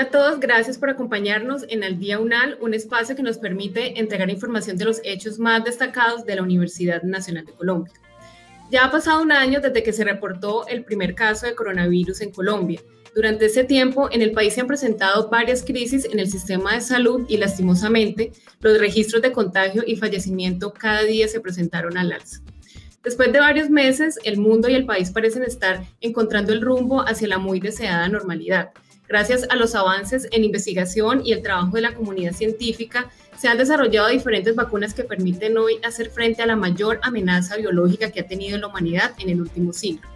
Hola a todos, gracias por acompañarnos en Al Día UNAL, un espacio que nos permite entregar información de los hechos más destacados de la Universidad Nacional de Colombia. Ya ha pasado un año desde que se reportó el primer caso de coronavirus en Colombia. Durante ese tiempo, en el país se han presentado varias crisis en el sistema de salud y lastimosamente, los registros de contagio y fallecimiento cada día se presentaron al alza. Después de varios meses, el mundo y el país parecen estar encontrando el rumbo hacia la muy deseada normalidad. Gracias a los avances en investigación y el trabajo de la comunidad científica, se han desarrollado diferentes vacunas que permiten hoy hacer frente a la mayor amenaza biológica que ha tenido la humanidad en el último siglo.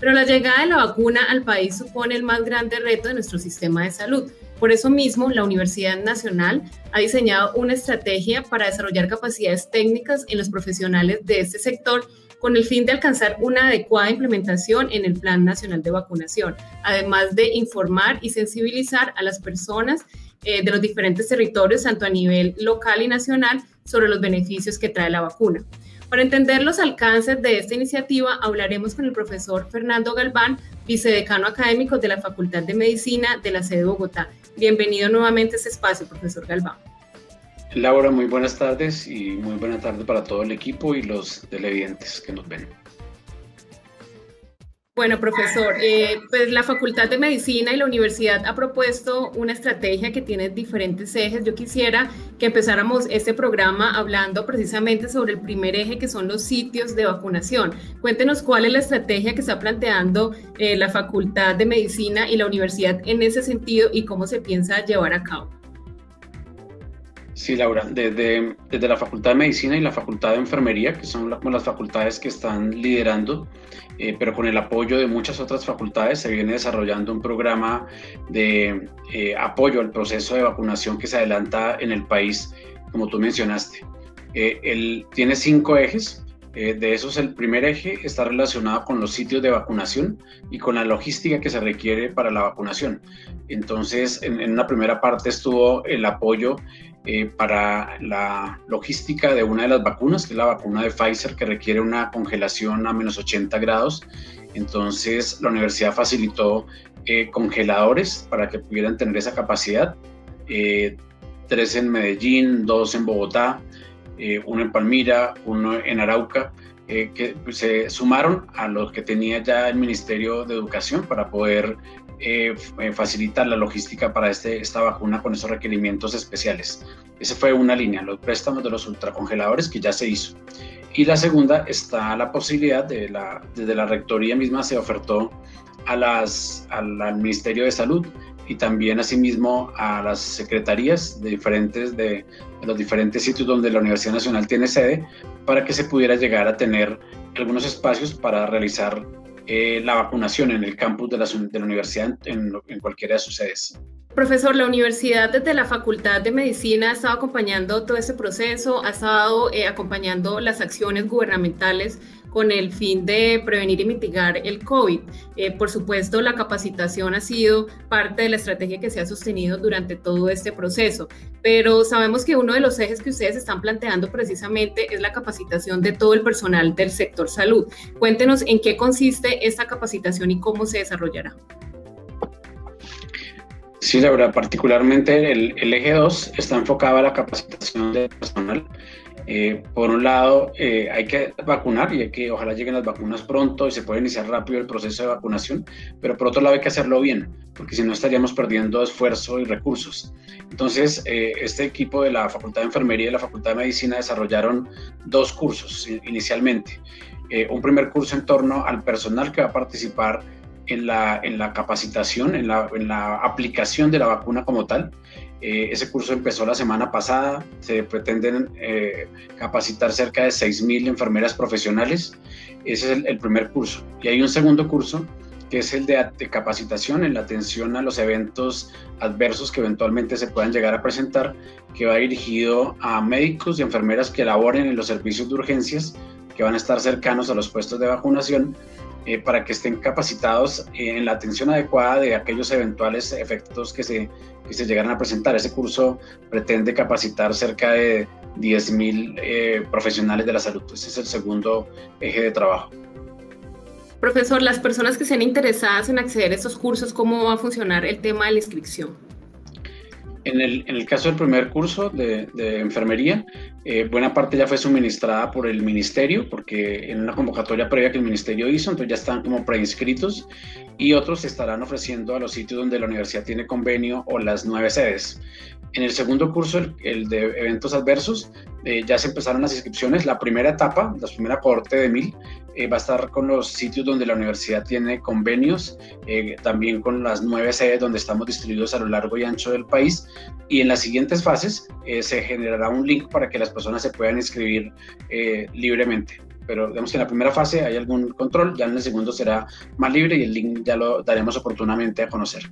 Pero la llegada de la vacuna al país supone el más grande reto de nuestro sistema de salud. Por eso mismo, la Universidad Nacional ha diseñado una estrategia para desarrollar capacidades técnicas en los profesionales de este sector con el fin de alcanzar una adecuada implementación en el Plan Nacional de Vacunación, además de informar y sensibilizar a las personas eh, de los diferentes territorios, tanto a nivel local y nacional, sobre los beneficios que trae la vacuna. Para entender los alcances de esta iniciativa, hablaremos con el profesor Fernando Galván, vicedecano académico de la Facultad de Medicina de la sede de Bogotá. Bienvenido nuevamente a este espacio, profesor Galván. Laura, muy buenas tardes y muy buena tarde para todo el equipo y los televidentes que nos ven. Bueno, profesor, eh, pues la Facultad de Medicina y la universidad ha propuesto una estrategia que tiene diferentes ejes. Yo quisiera que empezáramos este programa hablando precisamente sobre el primer eje, que son los sitios de vacunación. Cuéntenos cuál es la estrategia que está planteando eh, la Facultad de Medicina y la universidad en ese sentido y cómo se piensa llevar a cabo. Sí, Laura, desde, desde la Facultad de Medicina y la Facultad de Enfermería, que son las facultades que están liderando, eh, pero con el apoyo de muchas otras facultades, se viene desarrollando un programa de eh, apoyo al proceso de vacunación que se adelanta en el país, como tú mencionaste. Eh, tiene cinco ejes, de esos, el primer eje está relacionado con los sitios de vacunación y con la logística que se requiere para la vacunación. Entonces, en, en una primera parte estuvo el apoyo eh, para la logística de una de las vacunas, que es la vacuna de Pfizer, que requiere una congelación a menos 80 grados. Entonces, la universidad facilitó eh, congeladores para que pudieran tener esa capacidad. Eh, tres en Medellín, dos en Bogotá, uno en Palmira, uno en Arauca, que se sumaron a los que tenía ya el Ministerio de Educación para poder eh, eh, facilitar la logística para este, esta vacuna con esos requerimientos especiales. Esa fue una línea, los préstamos de los ultracongeladores que ya se hizo. Y la segunda está la posibilidad de la, desde la rectoría misma se ofertó a las, al Ministerio de Salud y también asimismo a las secretarías de diferentes de, de, los diferentes sitios donde la Universidad Nacional tiene sede para que se pudiera llegar a tener algunos espacios para realizar eh, la vacunación en el campus de la, de la universidad en, en, cualquiera de sus sedes. Profesor, la universidad desde la Facultad de Medicina ha estado acompañando todo ese proceso, ha estado eh, acompañando las acciones gubernamentales con el fin de prevenir y mitigar el COVID. Eh, por supuesto, la capacitación ha sido parte de la estrategia que se ha sostenido durante todo este proceso, pero sabemos que uno de los ejes que ustedes están planteando precisamente es la capacitación de todo el personal del sector salud. Cuéntenos en qué consiste esta capacitación y cómo se desarrollará. Sí, la verdad, particularmente el, el eje 2 está enfocado a la capacitación del personal eh, por un lado, eh, hay que vacunar y hay que ojalá lleguen las vacunas pronto y se pueda iniciar rápido el proceso de vacunación, pero por otro lado hay que hacerlo bien, porque si no estaríamos perdiendo esfuerzo y recursos. Entonces, eh, este equipo de la Facultad de Enfermería y la Facultad de Medicina desarrollaron dos cursos inicialmente. un primer curso en torno al personal que va a participar en la, en la capacitación, en la, en la aplicación de la vacuna como tal, eh, ese curso empezó la semana pasada. Se pretenden eh, capacitar cerca de 6.000 enfermeras profesionales. Ese es el, primer curso. Y hay un segundo curso que es el de, de, capacitación en la atención a los eventos adversos que eventualmente se puedan llegar a presentar, que va dirigido a médicos y enfermeras que laboren en los servicios de urgencias, que van a estar cercanos a los puestos de vacunación eh, para que estén capacitados en la atención adecuada de aquellos eventuales efectos que se, que se llegaran a presentar. Ese curso pretende capacitar cerca de 10.000 eh, profesionales de la salud. Ese es el segundo eje de trabajo. Profesor, las personas que sean interesadas en acceder a estos cursos, ¿cómo va a funcionar el tema de la inscripción? En el, caso del primer curso de, de enfermería, eh, buena parte ya fue suministrada por el ministerio, porque en una convocatoria previa que el ministerio hizo, entonces ya están como preinscritos, y otros se estarán ofreciendo a los sitios donde la universidad tiene convenio o las nueve sedes. En el segundo curso, el, de eventos adversos, eh, ya se empezaron las inscripciones. La primera etapa, la primera cohorte de mil, eh, va a estar con los sitios donde la universidad tiene convenios, eh, también con las nueve sedes donde estamos distribuidos a lo largo y ancho del país. Y en las siguientes fases se generará un link para que las personas se puedan inscribir libremente pero digamos que en la primera fase hay algún control, ya en el segundo será más libre y el link ya lo daremos oportunamente a conocer.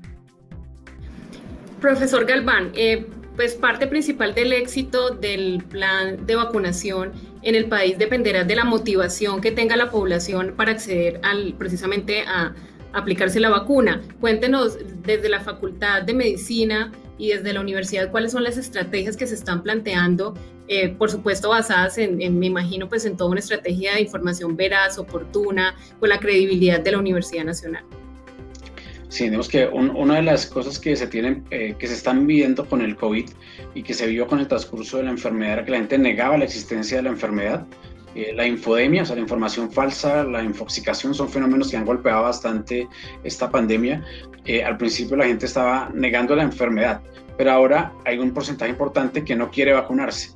Profesor Galván, eh, pues parte principal del éxito del plan de vacunación en el país dependerá de la motivación que tenga la población para acceder al, precisamente a aplicarse la vacuna. Cuéntenos desde la Facultad de Medicina y desde la universidad cuáles son las estrategias que se están planteando, eh, por supuesto basadas en, en, me imagino, pues en toda una estrategia de información veraz, oportuna, con la credibilidad de la Universidad Nacional. Sí, digamos que una de las cosas que se tienen, eh, que se están viendo con el COVID y que se vio con el transcurso de la enfermedad era que la gente negaba la existencia de la enfermedad. Eh, la infodemia, o sea, la información falsa, la infoxicación son fenómenos que han golpeado bastante esta pandemia. Eh, al principio la gente estaba negando la enfermedad, pero ahora hay un porcentaje importante que no quiere vacunarse.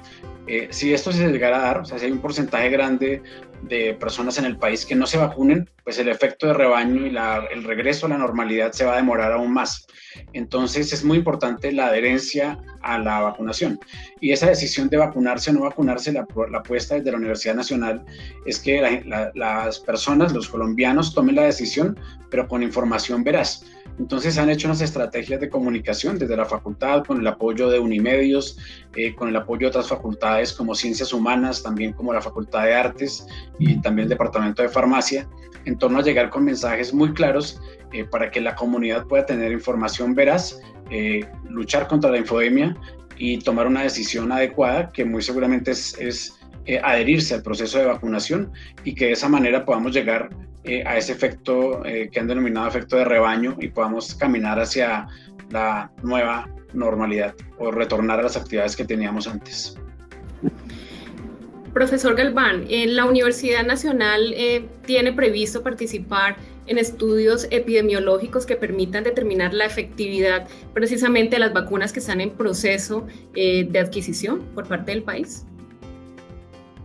si esto se llegara a dar, o sea, si hay un porcentaje grande de personas en el país que no se vacunen, pues el efecto de rebaño y el regreso a la normalidad se va a demorar aún más. Entonces es muy importante la adherencia a la vacunación. Y esa decisión de vacunarse o no vacunarse, la, apuesta desde la Universidad Nacional es que las personas, los colombianos, tomen la decisión, pero con información veraz. Entonces han hecho unas estrategias de comunicación desde la facultad, con el apoyo de Unimedios, eh, con el apoyo de otras facultades como Ciencias Humanas, también como la Facultad de Artes y también el Departamento de Farmacia, en torno a llegar con mensajes muy claros eh, para que la comunidad pueda tener información veraz, eh, luchar contra la infodemia y tomar una decisión adecuada que muy seguramente es, adherirse al proceso de vacunación y que de esa manera podamos llegar eh, a ese efecto eh, que han denominado efecto de rebaño y podamos caminar hacia la nueva normalidad o retornar a las actividades que teníamos antes. Profesor Galván, la Universidad Nacional eh, tiene previsto participar en estudios epidemiológicos que permitan determinar la efectividad precisamente de las vacunas que están en proceso de adquisición por parte del país.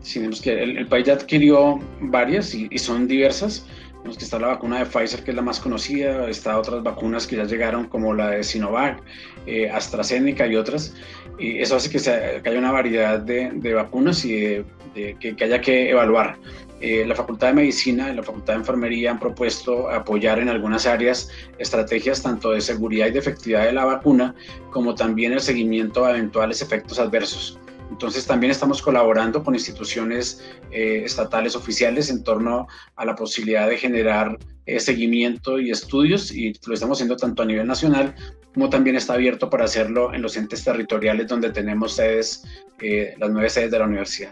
Sí, que el, país ya adquirió varias y, son diversas. Vemos que está la vacuna de Pfizer, que es la más conocida, está otras vacunas que ya llegaron, como la de Sinovac, eh, AstraZeneca y otras. Y eso hace que, se, haya una variedad de, vacunas y que, haya que evaluar. Eh, la Facultad de Medicina y la Facultad de Enfermería han propuesto apoyar en algunas áreas estrategias tanto de seguridad y de efectividad de la vacuna, como también el seguimiento a eventuales efectos adversos. Entonces también estamos colaborando con instituciones eh, estatales oficiales en torno a la posibilidad de generar eh, seguimiento y estudios y lo estamos haciendo tanto a nivel nacional como también está abierto para hacerlo en los entes territoriales donde tenemos sedes, eh, las nueve sedes de la universidad.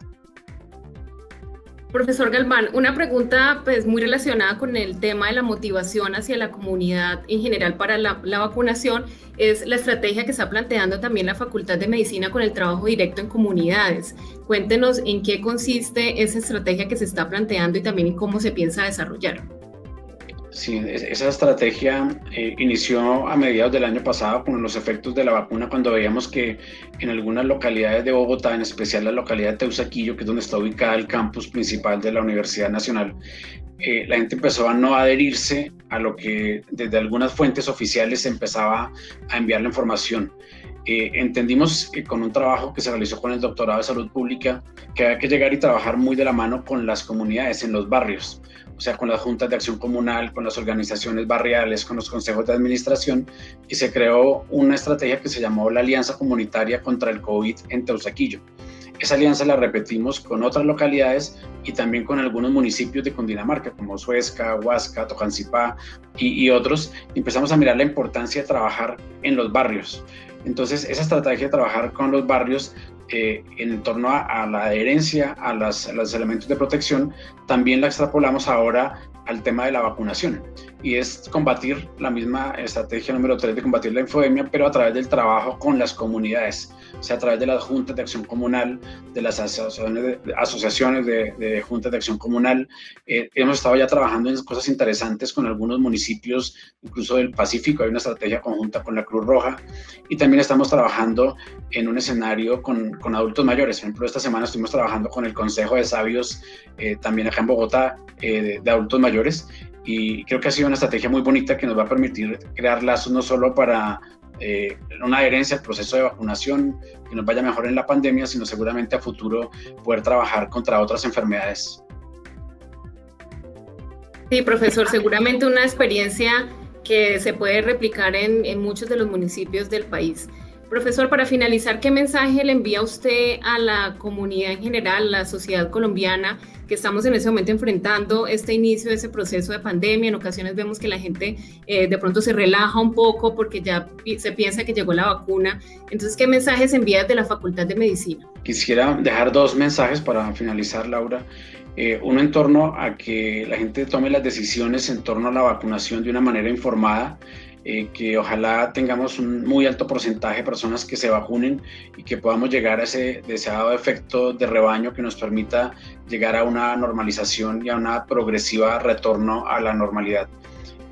Profesor Galván, una pregunta pues muy relacionada con el tema de la motivación hacia la comunidad en general para la, vacunación es la estrategia que está planteando también la Facultad de Medicina con el trabajo directo en comunidades. Cuéntenos en qué consiste esa estrategia que se está planteando y también cómo se piensa desarrollar. Sí, esa estrategia eh, inició a mediados del año pasado con los efectos de la vacuna, cuando veíamos que en algunas localidades de Bogotá, en especial la localidad de Teusaquillo, que es donde está ubicada el campus principal de la Universidad Nacional, eh, la gente empezó a no adherirse a lo que desde algunas fuentes oficiales se empezaba a enviar la información. Eh, entendimos que con un trabajo que se realizó con el doctorado de salud pública, que había que llegar y trabajar muy de la mano con las comunidades en los barrios o sea, con las juntas de acción comunal, con las organizaciones barriales, con los consejos de administración, y se creó una estrategia que se llamó la Alianza Comunitaria contra el COVID en Teusaquillo. Esa alianza la repetimos con otras localidades y también con algunos municipios de Cundinamarca, como Suezca, Huasca, Tocancipá y, otros. Empezamos a mirar la importancia de trabajar en los barrios. Entonces, esa estrategia de trabajar con los barrios eh, en torno a, la adherencia a, los elementos de protección, también la extrapolamos ahora al tema de la vacunación. y es combatir la misma estrategia número 3 de combatir la infodemia, pero a través del trabajo con las comunidades, o sea, a través de las juntas de acción comunal, de las asociaciones de, asociaciones de, juntas de acción comunal. Eh, hemos estado ya trabajando en cosas interesantes con algunos municipios, incluso del Pacífico, hay una estrategia conjunta con la Cruz Roja, y también estamos trabajando en un escenario con, con adultos mayores. Por ejemplo, esta semana estuvimos trabajando con el Consejo de Sabios, eh, también acá en Bogotá, eh, de adultos mayores, y creo que ha sido una estrategia muy bonita que nos va a permitir crear lazos no solo para eh, una adherencia al proceso de vacunación, que nos vaya mejor en la pandemia, sino seguramente a futuro poder trabajar contra otras enfermedades. Sí, profesor, seguramente una experiencia que se puede replicar en, en muchos de los municipios del país. Profesor, para finalizar, ¿qué mensaje le envía usted a la comunidad en general, la sociedad colombiana, que estamos en ese momento enfrentando este inicio de ese proceso de pandemia? En ocasiones vemos que la gente eh, de pronto se relaja un poco porque ya se piensa que llegó la vacuna. Entonces, ¿qué mensajes envía desde la Facultad de Medicina? Quisiera dejar dos mensajes para finalizar, Laura. Eh, uno en torno a que la gente tome las decisiones en torno a la vacunación de una manera informada eh, que ojalá tengamos un muy alto porcentaje de personas que se vacunen y que podamos llegar a ese deseado efecto de rebaño que nos permita llegar a una normalización y a una progresiva retorno a la normalidad.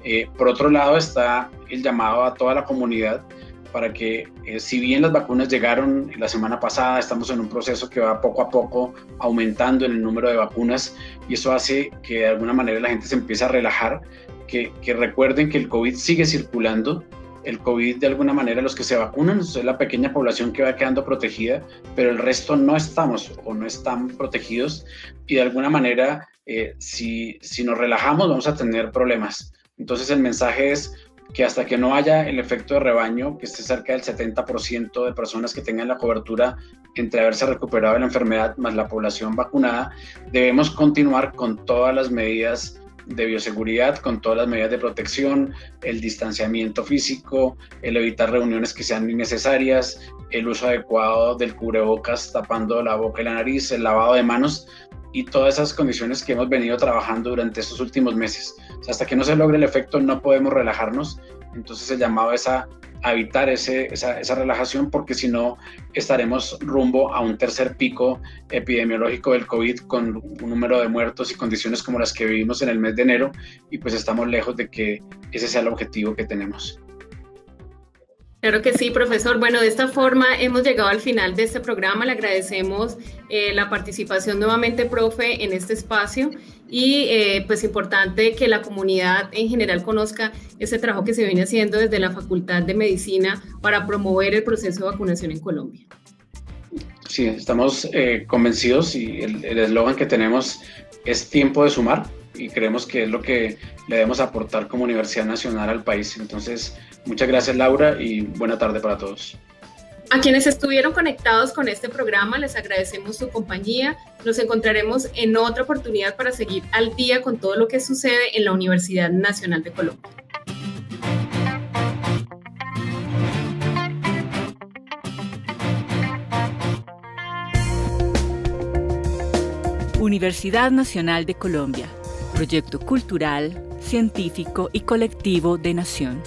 Eh, por otro lado está el llamado a toda la comunidad para que eh, si bien las vacunas llegaron la semana pasada, estamos en un proceso que va poco a poco aumentando en el número de vacunas y eso hace que de alguna manera la gente se empiece a relajar, que, recuerden que el COVID sigue circulando, el COVID de alguna manera los que se vacunan es la pequeña población que va quedando protegida, pero el resto no estamos o no están protegidos y de alguna manera eh, si, si nos relajamos vamos a tener problemas. Entonces el mensaje es que hasta que no haya el efecto de rebaño, que esté cerca del 70% de personas que tengan la cobertura entre haberse recuperado de la enfermedad más la población vacunada, debemos continuar con todas las medidas de bioseguridad con todas las medidas de protección, el distanciamiento físico, el evitar reuniones que sean innecesarias, el uso adecuado del cubrebocas tapando la boca y la nariz, el lavado de manos y todas esas condiciones que hemos venido trabajando durante estos últimos meses. hasta que no se logre el efecto no podemos relajarnos, entonces el llamado es a evitar esa, esa, relajación porque si no estaremos rumbo a un tercer pico epidemiológico del COVID con un número de muertos y condiciones como las que vivimos en el mes de enero y pues estamos lejos de que ese sea el objetivo que tenemos. Claro que sí, profesor. Bueno, de esta forma hemos llegado al final de este programa. Le agradecemos eh, la participación nuevamente, profe, en este espacio y eh, pues importante que la comunidad en general conozca ese trabajo que se viene haciendo desde la Facultad de Medicina para promover el proceso de vacunación en Colombia. Sí, estamos eh, convencidos y el eslogan que tenemos es tiempo de sumar y creemos que es lo que le debemos aportar como Universidad Nacional al país. Entonces, muchas gracias Laura y buena tarde para todos. A quienes estuvieron conectados con este programa, les agradecemos su compañía. Nos encontraremos en otra oportunidad para seguir al día con todo lo que sucede en la Universidad Nacional de Colombia. Universidad Nacional de Colombia proyecto cultural, científico y colectivo de nación.